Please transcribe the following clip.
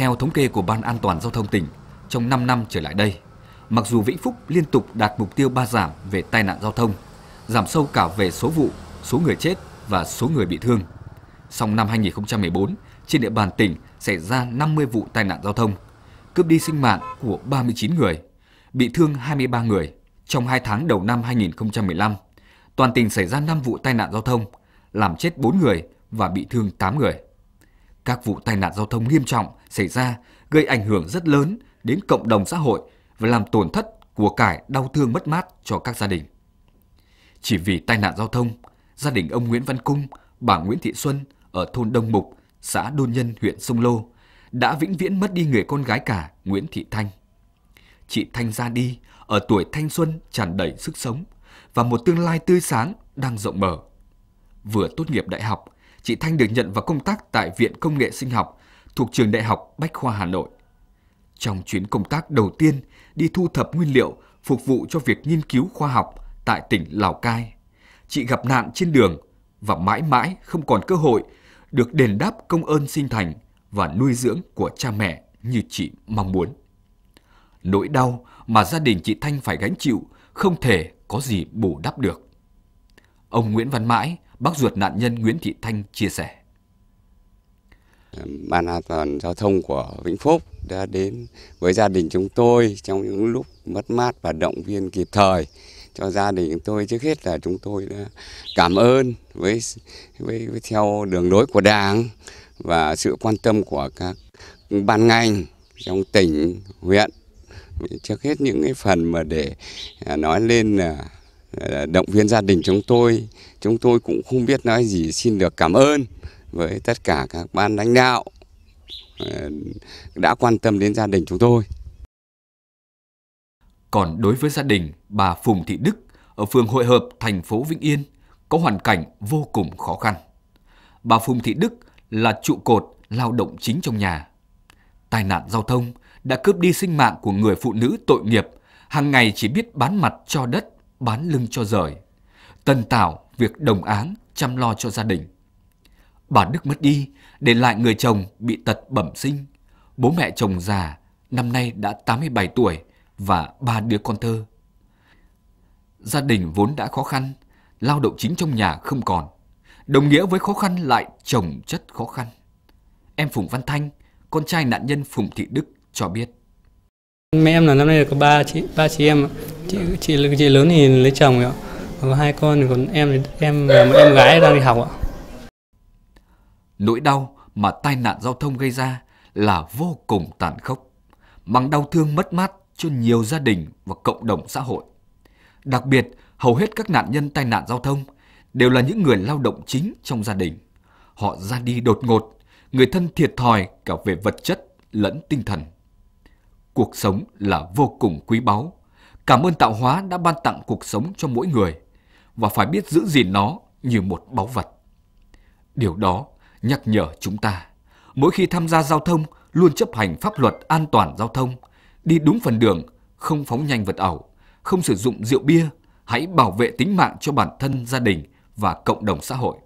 Theo thống kê của Ban An toàn Giao thông tỉnh, trong 5 năm trở lại đây, mặc dù Vĩnh Phúc liên tục đạt mục tiêu ba giảm về tai nạn giao thông, giảm sâu cả về số vụ, số người chết và số người bị thương. Song năm 2014, trên địa bàn tỉnh xảy ra 50 vụ tai nạn giao thông, cướp đi sinh mạng của 39 người, bị thương 23 người. Trong 2 tháng đầu năm 2015, toàn tỉnh xảy ra 5 vụ tai nạn giao thông, làm chết 4 người và bị thương 8 người. Các vụ tai nạn giao thông nghiêm trọng xảy ra gây ảnh hưởng rất lớn đến cộng đồng xã hội và làm tổn thất của cải đau thương mất mát cho các gia đình. Chỉ vì tai nạn giao thông, gia đình ông Nguyễn Văn Cung, bà Nguyễn Thị Xuân ở thôn Đông Mục, xã Đôn Nhân, huyện Sông Lô đã vĩnh viễn mất đi người con gái cả Nguyễn Thị Thanh. Chị Thanh ra đi ở tuổi thanh xuân tràn đầy sức sống và một tương lai tươi sáng đang rộng mở. Vừa tốt nghiệp đại học, chị Thanh được nhận vào công tác tại Viện Công nghệ Sinh học thuộc trường Đại học Bách khoa Hà Nội. Trong chuyến công tác đầu tiên đi thu thập nguyên liệu phục vụ cho việc nghiên cứu khoa học tại tỉnh Lào Cai, chị gặp nạn trên đường và mãi mãi không còn cơ hội được đền đáp công ơn sinh thành và nuôi dưỡng của cha mẹ như chị mong muốn. Nỗi đau mà gia đình chị Thanh phải gánh chịu không thể có gì bù đắp được. Ông Nguyễn Văn Mãi, bác ruột nạn nhân Nguyễn Thị Thanh chia sẻ. Ban an toàn giao thông của Vĩnh Phúc đã đến với gia đình chúng tôi trong những lúc mất mát và động viên kịp thời cho gia đình chúng tôi trước hết là chúng tôi đã cảm ơn với, với, với theo đường lối của đảng và sự quan tâm của các ban ngành trong tỉnh huyện trước hết những cái phần mà để à, nói lên là Ờ, động viên gia đình chúng tôi chúng tôi cũng không biết nói gì xin được cảm ơn với tất cả các ban lãnh đạo ờ, đã quan tâm đến gia đình chúng tôi còn đối với gia đình bà Phùng Thị Đức ở phường Hội Hợp, thành phố Vĩnh Yên có hoàn cảnh vô cùng khó khăn. Bà Phùng Thị Đức là trụ cột lao động chính trong nhà. Tai nạn giao thông đã cướp đi sinh mạng của người phụ nữ tội nghiệp, hàng ngày chỉ biết bán mặt cho đất, bán lưng cho rời. Tần tảo việc đồng áng chăm lo cho gia đình. Bà Đức mất đi, để lại người chồng bị tật bẩm sinh. Bố mẹ chồng già, năm nay đã 87 tuổi và ba đứa con thơ. Gia đình vốn đã khó khăn, lao động chính trong nhà không còn. Đồng nghĩa với khó khăn lại chồng chất khó khăn. Em Phùng Văn Thanh, con trai nạn nhân Phùng Thị Đức cho biết. Mẹ em là năm nay có ba chị ba chị em chị chị chị lớn thì lấy chồng rồi ạ. Có hai con còn em em là một em gái đang đi học ạ. Nỗi đau mà tai nạn giao thông gây ra là vô cùng tàn khốc bằng đau thương mất mát cho nhiều gia đình và cộng đồng xã hội. Đặc biệt, hầu hết các nạn nhân tai nạn giao thông đều là những người lao động chính trong gia đình. Họ ra đi đột ngột, người thân thiệt thòi cả về vật chất lẫn tinh thần. Cuộc sống là vô cùng quý báu. Cảm ơn tạo hóa đã ban tặng cuộc sống cho mỗi người và phải biết giữ gìn nó như một báu vật. Điều đó nhắc nhở chúng ta, mỗi khi tham gia giao thông luôn chấp hành pháp luật an toàn giao thông, đi đúng phần đường, không phóng nhanh vật ẩu, không sử dụng rượu bia, hãy bảo vệ tính mạng cho bản thân, gia đình và cộng đồng xã hội.